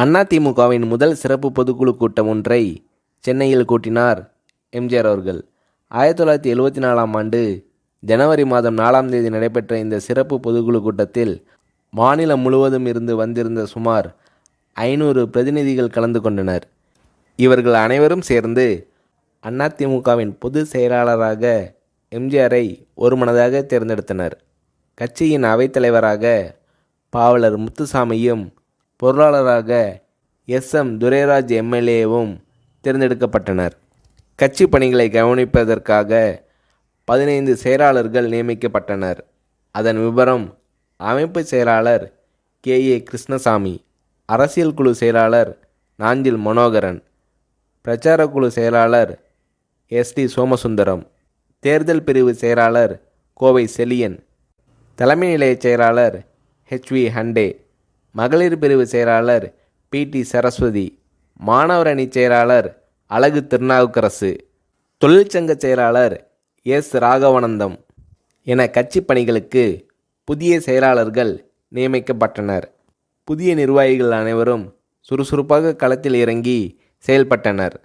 அதிமுகவின் முதல் சிறப்பு பொதுக்குழு கூட்டம் ஒன்றை சென்னையில் கூட்டினார் எம்ஜிஆர் அவர்கள். ஆயிரத்தி தொள்ளாயிரத்தி எழுபத்தி நாலாம் ஆண்டு ஜனவரி மாதம் நாலாம் தேதி நடைபெற்ற இந்த சிறப்பு பொதுக்குழு கூட்டத்தில் மாநிலம் முழுவதும் இருந்து வந்திருந்த சுமார் ஐநூறு பிரதிநிதிகள் கலந்து கொண்டனர். இவர்கள் அனைவரும் சேர்ந்து அதிமுகவின் பொது செயலாளராக எம்ஜிஆரை ஒருமனதாக தேர்ந்தெடுத்தனர். கட்சியின் அவைத்தலைவராக பாவலர் முத்துசாமியும் பொருளாளராக எஸ் எம் துரைராஜ் எம்எல்ஏவும் தேர்ந்தெடுக்கப்பட்டனர். கட்சி பணிகளை கவனிப்பதற்காக பதினைந்து செயலாளர்கள் நியமிக்கப்பட்டனர். அதன் விவரம் அமைப்பு செயலாளர் கே. ஏ. கிருஷ்ணசாமி அரசியல் குழு செயலாளர் நாஞ்சில் மனோகரன் பிரச்சார குழு செயலாளர் எஸ். டி. சோமசுந்தரம் தேர்தல் பிரிவு செயலாளர் கோவை செலியன் தலைமை நிலைய செயலாளர் ஹெச்வி ஹண்டே மகளிர் பிரிவு செயலாளர் பி. டி. சரஸ்வதி மாணவர் அணி செயலாளர் அழகு திருநாவுக்கரசு தொழிற்சங்க செயலாளர் எஸ். ராகவானந்தம் என கட்சி பணிகளுக்கு புதிய செயலாளர்கள் நியமிக்கப்பட்டனர். புதிய நிர்வாகிகள் அனைவரும் சுறுசுறுப்பாக களத்தில் இறங்கி செயல்பட்டனர்.